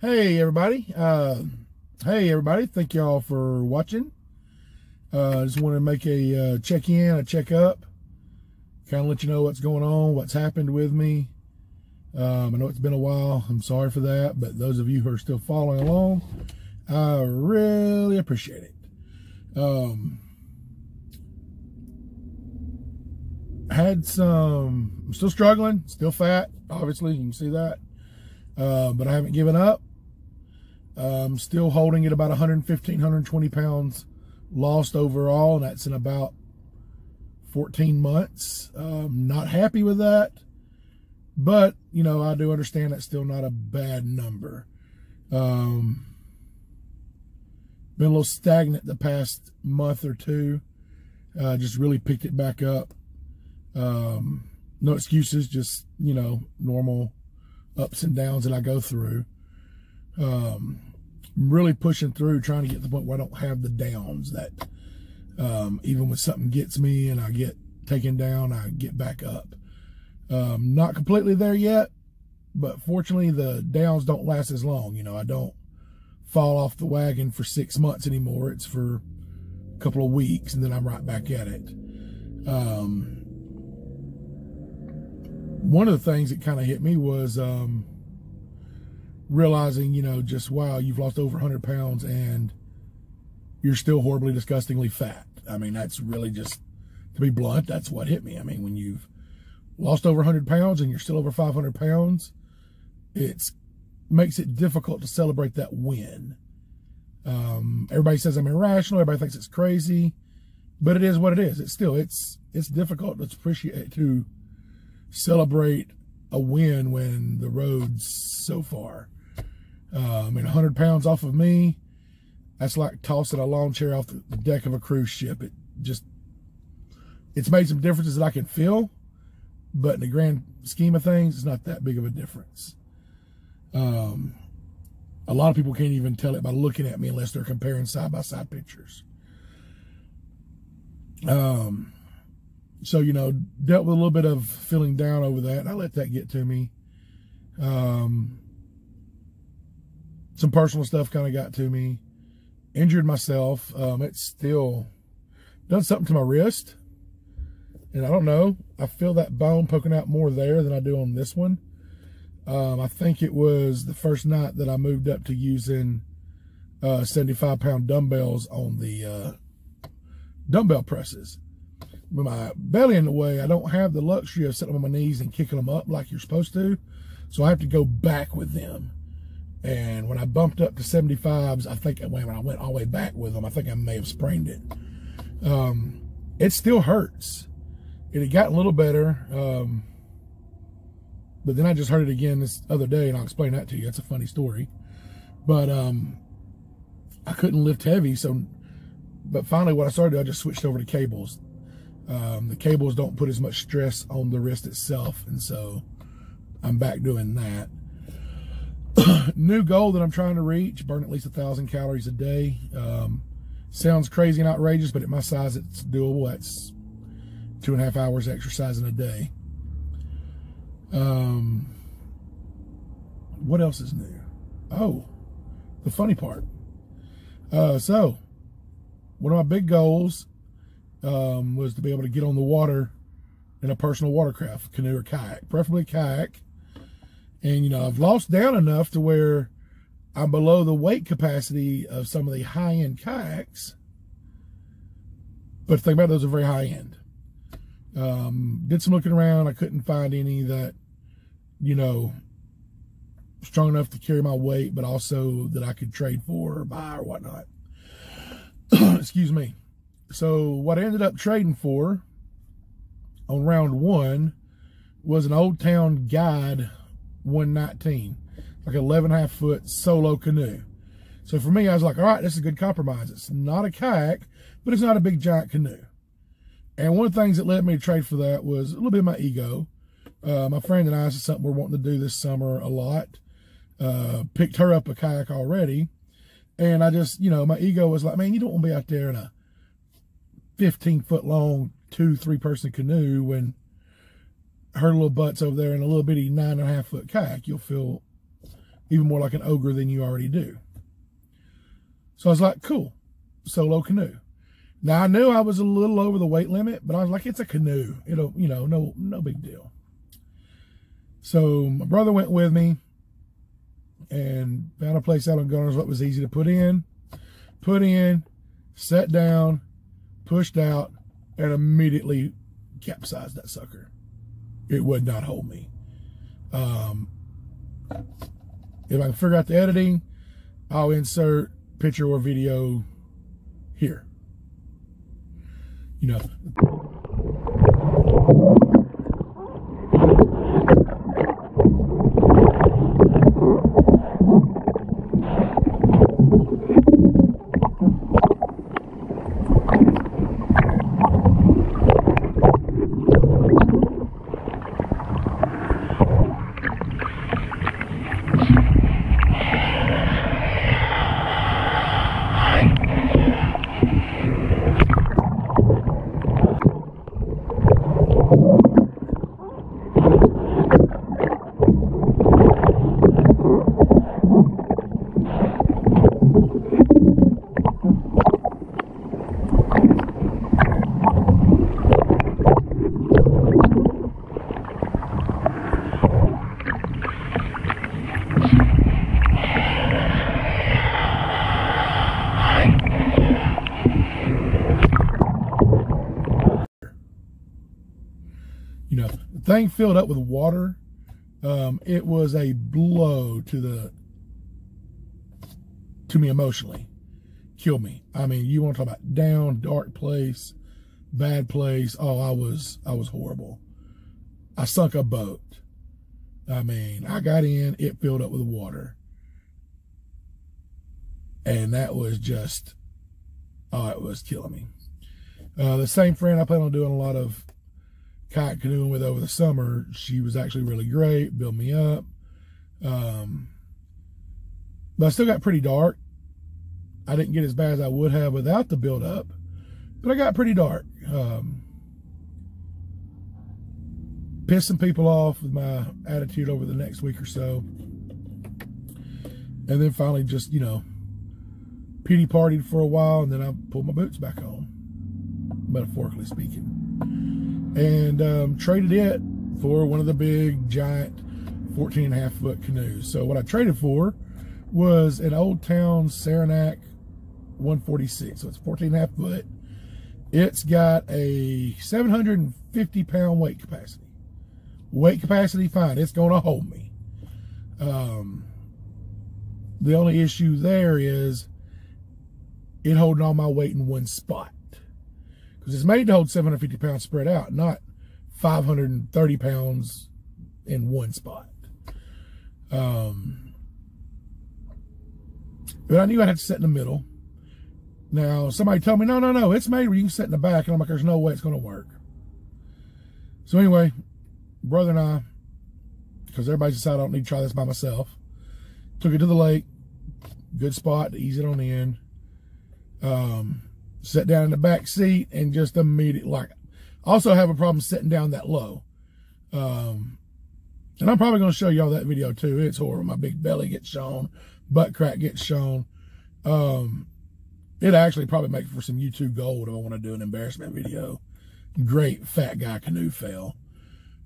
Hey everybody. Uh, hey everybody. Thank y'all for watching. Uh, just want to make a uh, check in, a check up, kind of let you know what's going on, what's happened with me. Um, I know it's been a while. I'm sorry for that, but those of you who are still following along, I really appreciate it. Um, had some, I'm still struggling, still fat, obviously, you can see that. Uh, but I haven't given up. Um, still holding at about 115, 120 pounds lost overall, and that's in about 14 months. Um, not happy with that, but you know I do understand that's still not a bad number. Um, been a little stagnant the past month or two. Uh, just really picked it back up. Um, no excuses, just you know normal ups and downs that I go through. Um, really pushing through, trying to get to the point where I don't have the downs that um, even when something gets me and I get taken down, I get back up. Um, not completely there yet, but fortunately the downs don't last as long. You know, I don't fall off the wagon for six months anymore. It's for a couple of weeks and then I'm right back at it. Um, one of the things that kind of hit me was um, realizing, you know, just wow, you've lost over 100 pounds and you're still horribly, disgustingly fat. I mean, that's really just, to be blunt, that's what hit me. I mean, when you've lost over 100 pounds and you're still over 500 pounds, it makes it difficult to celebrate that win. Um, everybody says I'm irrational. Everybody thinks it's crazy, but it is what it is. It's still it's it's difficult to appreciate to celebrate a win when the road's so far. I mean, 100 pounds off of me, that's like tossing a lawn chair off the deck of a cruise ship. It just, it's made some differences that I can feel, but in the grand scheme of things, it's not that big of a difference. Um, a lot of people can't even tell it by looking at me unless they're comparing side by side pictures. Um, so, you know, dealt with a little bit of feeling down over that. I let that get to me. Um, some personal stuff kind of got to me. Injured myself. Um, it's still done something to my wrist. And I don't know. I feel that bone poking out more there than I do on this one. Um, I think it was the first night that I moved up to using uh, 75 pound dumbbells on the uh, dumbbell presses. With my belly in the way, I don't have the luxury of sitting on my knees and kicking them up like you're supposed to. So I have to go back with them. And when I bumped up to 75s, I think when I went all the way back with them, I think I may have sprained it. Um, it still hurts. It had gotten a little better. Um, but then I just heard it again this other day, and I'll explain that to you. That's a funny story. But um, I couldn't lift heavy, so. But finally, what I started, I just switched over to cables. Um, the cables don't put as much stress on the wrist itself, and so I'm back doing that. new goal that I'm trying to reach, burn at least a thousand calories a day. Um, sounds crazy and outrageous, but at my size, it's doable. That's two and a half hours exercising a day. Um, what else is new? Oh, the funny part. Uh, so one of my big goals um, was to be able to get on the water in a personal watercraft, canoe or kayak, preferably kayak. And, you know, I've lost down enough to where I'm below the weight capacity of some of the high end kayaks. But think about those are very high end. Um, did some looking around. I couldn't find any that, you know, strong enough to carry my weight, but also that I could trade for or buy or whatnot. Excuse me. So what I ended up trading for on round one was an Old Town Guide 119, like 11 half foot solo canoe. So for me, I was like, all right, this is a good compromise. It's not a kayak, but it's not a big giant canoe. And one of the things that led me to trade for that was a little bit of my ego. Uh, my friend and I, this is something we're wanting to do this summer a lot. Uh, picked her up a kayak already. And I just, you know, my ego was like, man, you don't want to be out there in a 15 foot long, two, three person canoe when her little butt's over there in a little bitty nine and a half foot kayak. You'll feel even more like an ogre than you already do. So I was like, cool, solo canoe. Now I knew I was a little over the weight limit, but I was like, it's a canoe. It'll, you know, no, no big deal. So my brother went with me and found a place out on Gunners what was easy to put in, put in, set down, pushed out, and immediately capsized that sucker. It would not hold me. Um, if I can figure out the editing, I'll insert picture or video here. You know. you know, the thing filled up with water. Um, it was a blow to the to me emotionally. Killed me. I mean, you want to talk about down, dark place, bad place. Oh, I was I was horrible. I sunk a boat. I mean, I got in, it filled up with water. And that was just, oh, it was killing me. Uh, the same friend I plan on doing a lot of kayak canoeing with over the summer, she was actually really great, built me up. Um, but I still got pretty dark. I didn't get as bad as I would have without the build up, but I got pretty dark. Um, some people off with my attitude over the next week or so. And then finally just, you know, pity partied for a while and then I pulled my boots back on, metaphorically speaking and um, traded it for one of the big giant 14 and a half foot canoes. So what I traded for was an Old Town Saranac 146. So it's 14 and a half foot. It's got a 750 pound weight capacity. Weight capacity, fine. It's going to hold me. Um, the only issue there is it holding all my weight in one spot because it's made to hold 750 pounds spread out, not 530 pounds in one spot. Um, but I knew I had to sit in the middle. Now, somebody told me, no, no, no, it's made where you can sit in the back. And I'm like, there's no way it's going to work. So anyway, brother and I, because everybody decided I don't need to try this by myself, took it to the lake. Good spot to ease it on in. Um, sat down in the back seat and just immediately like also have a problem sitting down that low. Um and i'm probably going to show y'all that video too. It's horrible. My big belly gets shown. Butt crack gets shown. Um it actually probably make for some youtube gold if i want to do an embarrassment video. Great fat guy canoe fail.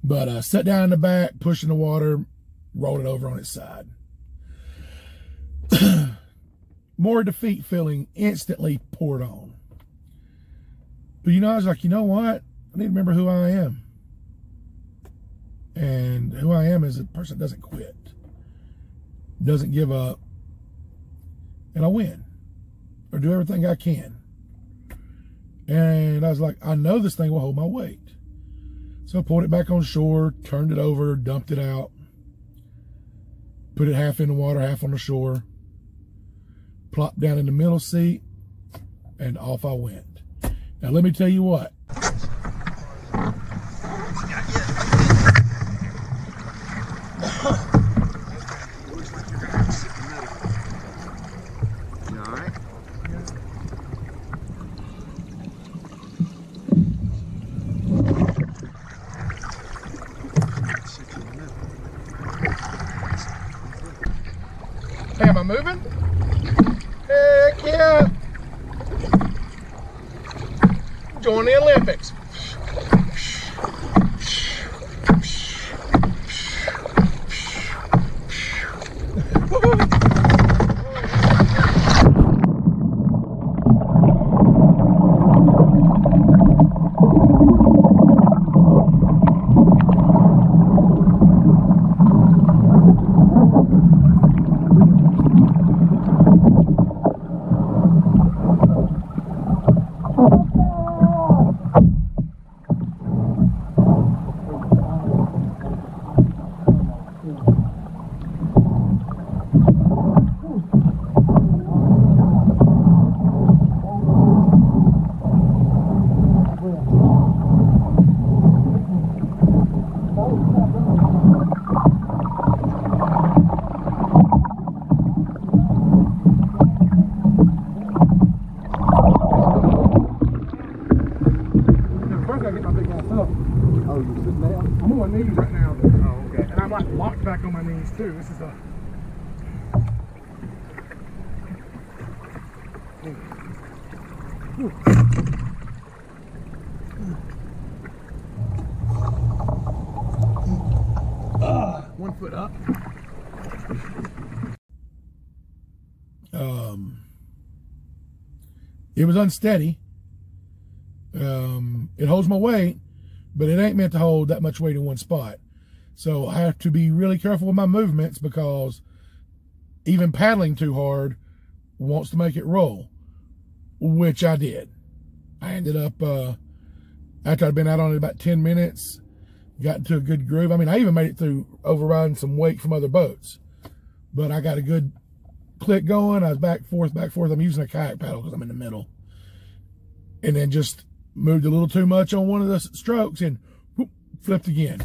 But uh sat down in the back pushing the water rolled it over on its side. More defeat feeling instantly poured on but you know, I was like, you know what? I need to remember who I am. And who I am is a person that doesn't quit, doesn't give up, and I win or do everything I can. And I was like, I know this thing will hold my weight. So I pulled it back on shore, turned it over, dumped it out, put it half in the water, half on the shore, plopped down in the middle seat, and off I went. Now let me tell you what. Hey, am I moving? Join the Olympics. First, I get my big ass up. Oh, you sitting down? I'm on my knees right now. Oh, okay. And I'm like locked back on my knees too. This is a. One foot up. Um, it was unsteady. Um, it holds my weight, but it ain't meant to hold that much weight in one spot. So I have to be really careful with my movements because even paddling too hard wants to make it roll, which I did. I ended up, uh, after I'd been out on it about 10 minutes, got into a good groove. I mean, I even made it through overriding some weight from other boats, but I got a good click going. I was back, forth, back, forth. I'm using a kayak paddle because I'm in the middle. And then just moved a little too much on one of the strokes and whoop, flipped again.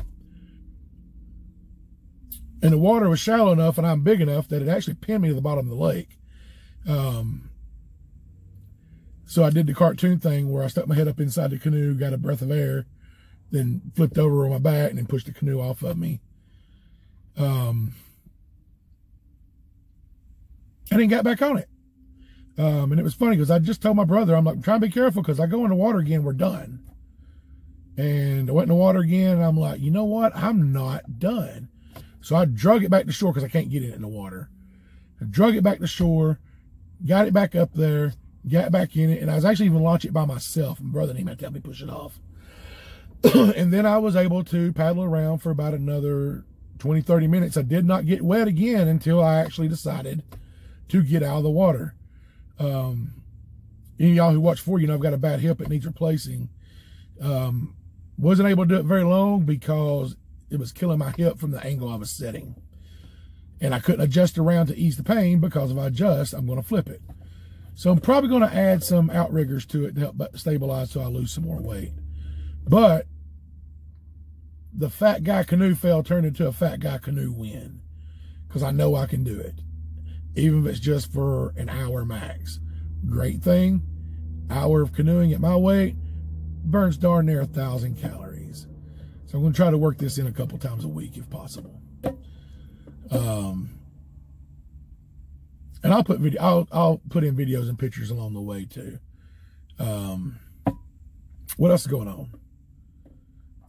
And the water was shallow enough and I'm big enough that it actually pinned me to the bottom of the lake. Um, so I did the cartoon thing where I stuck my head up inside the canoe, got a breath of air, then flipped over on my back and then pushed the canoe off of me. Um, and then got back on it. Um, and it was funny because I just told my brother, I'm like, trying to be careful because I go in the water again, we're done. And I went in the water again, and I'm like, you know what? I'm not done. So I drug it back to shore because I can't get it in the water. I drug it back to shore, got it back up there, got back in it, and I was actually even launch it by myself. My brother didn't even help me push it off. and then I was able to paddle around for about another 20, 30 minutes. I did not get wet again until I actually decided to get out of the water. Um, any y'all who watch for you know I've got a bad hip that needs replacing. Um, wasn't able to do it very long because it was killing my hip from the angle I was sitting. And I couldn't adjust around to ease the pain because if I adjust, I'm going to flip it. So I'm probably going to add some outriggers to it to help stabilize so I lose some more weight. But the fat guy canoe fail turned into a fat guy canoe win because I know I can do it even if it's just for an hour max. Great thing, hour of canoeing at my weight burns darn near a thousand calories. So I'm going to try to work this in a couple times a week if possible. Um, and I'll put video, I'll, I'll put in videos and pictures along the way too. Um, what else is going on?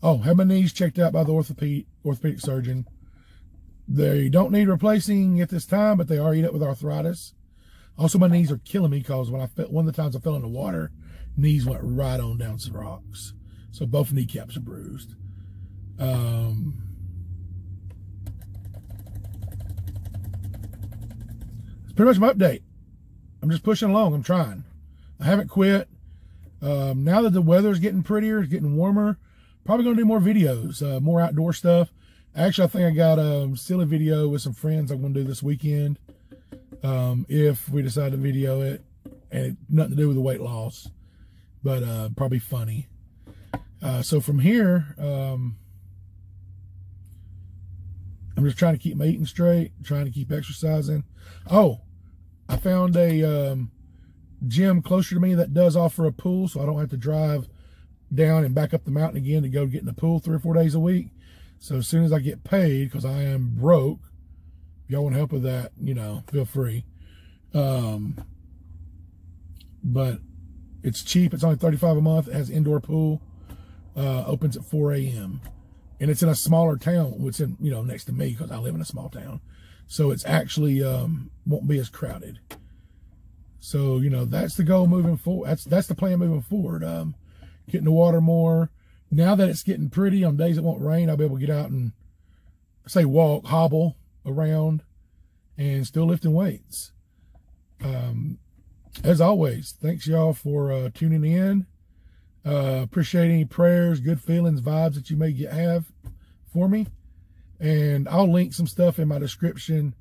Oh, have my knees checked out by the orthopedic, orthopedic surgeon. They don't need replacing at this time, but they are eat up with arthritis. Also, my knees are killing me because when I fell, one of the times I fell in the water, knees went right on down some rocks. So both kneecaps are bruised. Um, it's pretty much my update. I'm just pushing along. I'm trying. I haven't quit. Um, now that the weather's getting prettier, it's getting warmer, probably going to do more videos, uh, more outdoor stuff. Actually, I think I got a silly video with some friends I'm going to do this weekend. Um, if we decide to video it, and it, nothing to do with the weight loss, but uh, probably funny. Uh, so from here, um, I'm just trying to keep my eating straight, trying to keep exercising. Oh, I found a um, gym closer to me that does offer a pool, so I don't have to drive down and back up the mountain again to go get in the pool three or four days a week. So as soon as I get paid, because I am broke y'all want help with that, you know, feel free. Um, but it's cheap. It's only 35 a month. It has indoor pool. Uh, opens at 4 a.m. And it's in a smaller town. It's in, you know, next to me because I live in a small town. So it's actually, um, won't be as crowded. So, you know, that's the goal moving forward. That's, that's the plan moving forward. Um, getting the water more. Now that it's getting pretty on days it won't rain, I'll be able to get out and say walk, hobble around and still lifting weights. Um, as always, thanks y'all for uh, tuning in. Uh, appreciate any prayers, good feelings, vibes that you may get, have for me. And I'll link some stuff in my description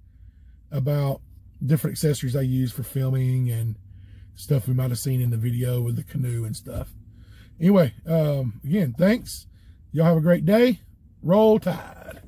about different accessories I use for filming and stuff we might have seen in the video with the canoe and stuff. Anyway, um, again, thanks. Y'all have a great day. Roll Tide.